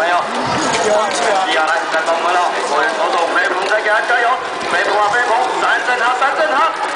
加油，接下来再帮我们了，我的手手飞鹏再给他加油，飞鹏啊飞鹏，三振他三振他。